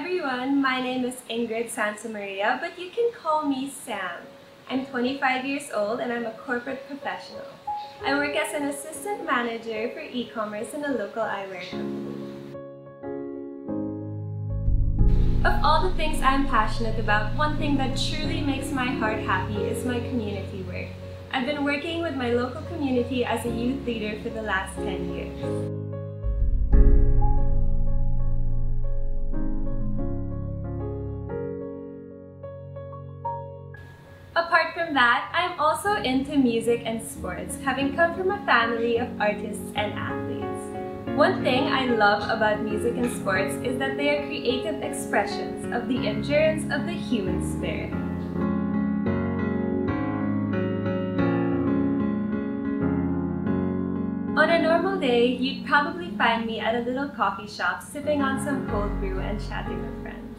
everyone, my name is Ingrid Santamaria, but you can call me Sam. I'm 25 years old and I'm a corporate professional. I work as an assistant manager for e-commerce in a local eyewear company. Of all the things I'm passionate about, one thing that truly makes my heart happy is my community work. I've been working with my local community as a youth leader for the last 10 years. Apart from that, I'm also into music and sports, having come from a family of artists and athletes. One thing I love about music and sports is that they are creative expressions of the endurance of the human spirit. On a normal day, you'd probably find me at a little coffee shop sipping on some cold brew and chatting with friends.